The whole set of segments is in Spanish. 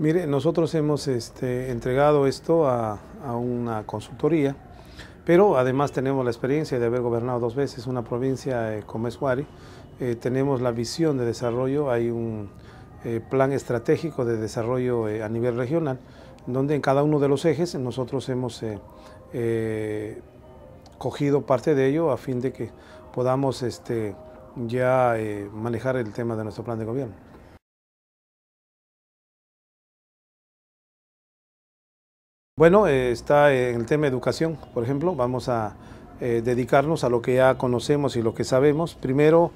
Mire, nosotros hemos este, entregado esto a, una consultoría, pero además tenemos la experiencia de haber gobernado dos veces una provincia eh, como Eshuari. Eh, tenemos la visión de desarrollo, hay un eh, plan estratégico de desarrollo a nivel regional, donde en cada uno de los ejes nosotros hemos cogido parte de ello a fin de que podamos este, ya manejar el tema de nuestro plan de gobierno. Bueno, eh, está en el tema educación, por ejemplo, vamos a eh, dedicarnos a lo que ya conocemos y lo que sabemos. Primero,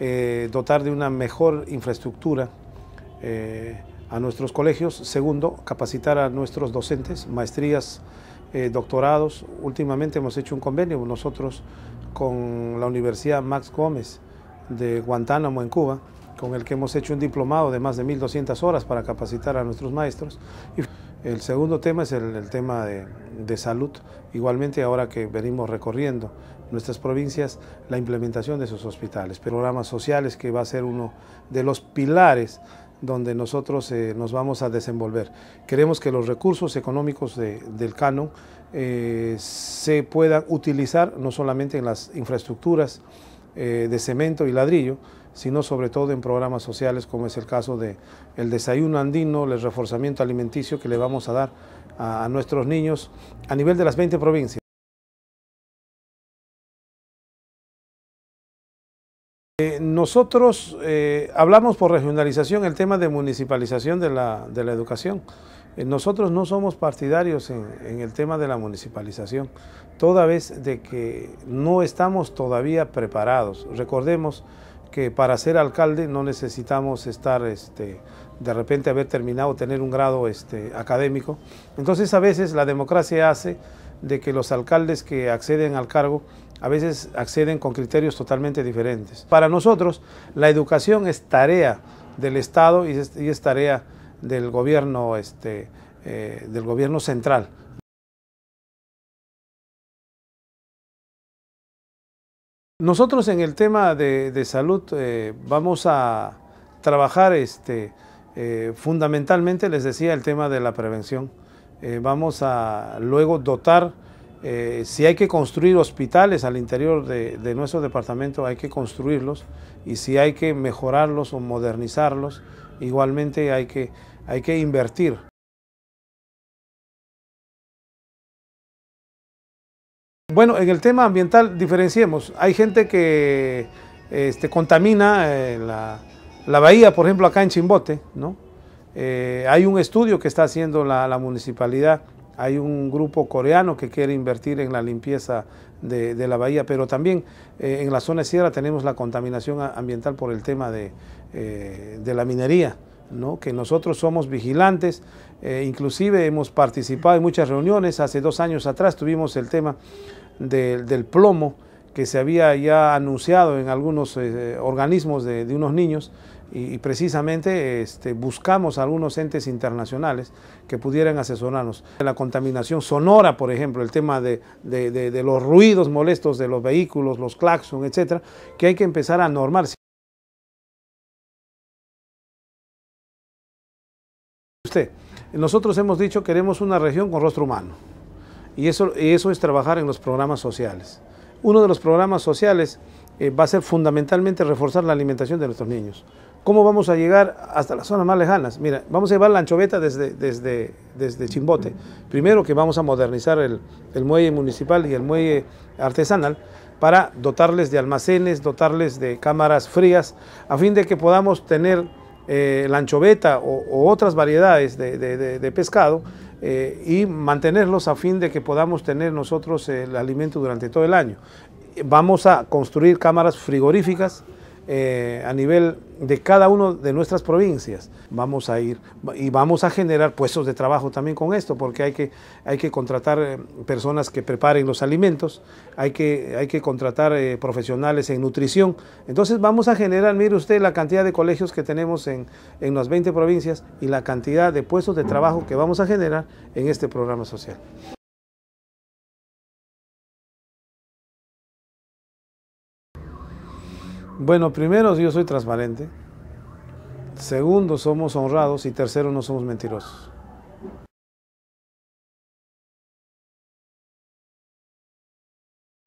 eh, dotar de una mejor infraestructura a nuestros colegios. Segundo, capacitar a nuestros docentes, maestrías, doctorados. Últimamente hemos hecho un convenio nosotros con la Universidad Max Gómez de Guantánamo en Cuba, con el que hemos hecho un diplomado de más de 1.200 horas para capacitar a nuestros maestros. El segundo tema es el, tema de, salud. Igualmente ahora que venimos recorriendo nuestras provincias, la implementación de esos hospitales, programas sociales que va a ser uno de los pilares donde nosotros eh, nos vamos a desenvolver. Queremos que los recursos económicos del canon eh, se puedan utilizar no solamente en las infraestructuras eh, de cemento y ladrillo, sino sobre todo en programas sociales como es el caso de el desayuno andino, el reforzamiento alimenticio que le vamos a dar a, nuestros niños a nivel de las 20 provincias. Eh, nosotros eh, hablamos por regionalización el tema de municipalización de la, educación. Eh, nosotros no somos partidarios en, en, el tema de la municipalización, toda vez de que no estamos todavía preparados. Recordemos que para ser alcalde no necesitamos estar, este, de repente haber terminado, tener un grado este, académico. Entonces a veces la democracia hace de que los alcaldes que acceden al cargo a veces acceden con criterios totalmente diferentes. Para nosotros la educación es tarea del Estado y es, tarea del gobierno, este, eh, del gobierno central. Nosotros en el tema de, salud eh, vamos a trabajar este, eh, fundamentalmente, les decía, el tema de la prevención. Eh, vamos a luego dotar, si hay que construir hospitales al interior de, nuestro departamento, hay que construirlos y si hay que mejorarlos o modernizarlos, igualmente hay que, hay que invertir. Bueno, en el tema ambiental diferenciemos. Hay gente que este, contamina eh, la, bahía, por ejemplo, acá en Chimbote. ¿no? Eh, hay un estudio que está haciendo la, municipalidad. Hay un grupo coreano que quiere invertir en la limpieza de, la bahía, pero también eh, en la zona sierra tenemos la contaminación ambiental por el tema de, de la minería. ¿no? que nosotros somos vigilantes, inclusive hemos participado en muchas reuniones, hace dos años atrás tuvimos el tema del plomo que se había ya anunciado en algunos eh, organismos de, unos niños y, precisamente este, buscamos algunos entes internacionales que pudieran asesorarnos. La contaminación sonora, por ejemplo, el tema de, los ruidos molestos de los vehículos, los claxons, etcétera, que hay que empezar a normar. Usted, nosotros hemos dicho que queremos una región con rostro humano. Y eso, eso es trabajar en los programas sociales. Uno de los programas sociales eh, va a ser fundamentalmente reforzar la alimentación de nuestros niños. ¿Cómo vamos a llegar hasta las zonas más lejanas? Mira, vamos a llevar la anchoveta desde, desde, desde Chimbote. Primero que vamos a modernizar el, muelle municipal y el muelle artesanal para dotarles de almacenes, dotarles de cámaras frías, a fin de que podamos tener eh, la anchoveta o, otras variedades de pescado eh, y mantenerlos a fin de que podamos tener nosotros el alimento durante todo el año. Vamos a construir cámaras frigoríficas eh, a nivel de cada una de nuestras provincias. Vamos a ir y vamos a generar puestos de trabajo también con esto, porque hay que, hay que contratar eh, personas que preparen los alimentos, hay que, hay que contratar eh, profesionales en nutrición. Entonces vamos a generar, mire usted, la cantidad de colegios que tenemos en, en las 20 provincias y la cantidad de puestos de trabajo que vamos a generar en este programa social. Bueno, primero yo soy transparente. Segundo, somos honrados y tercero, no somos mentirosos.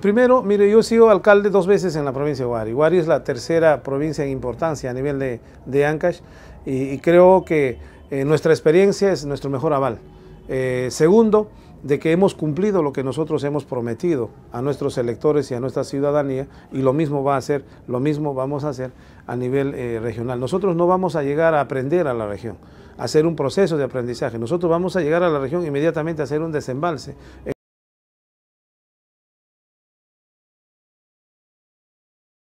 Primero, mire, yo he sido alcalde dos veces en la provincia de Huari. Huari es la tercera provincia en importancia a nivel de, de Ancash y, creo que eh, nuestra experiencia es nuestro mejor aval. Eh, segundo, de que hemos cumplido lo que nosotros hemos prometido a nuestros electores y a nuestra ciudadanía y lo mismo va a hacer, lo mismo vamos a hacer a nivel eh, regional. Nosotros no vamos a llegar a aprender a la región, a hacer un proceso de aprendizaje. Nosotros vamos a llegar a la región inmediatamente a hacer un desembalse.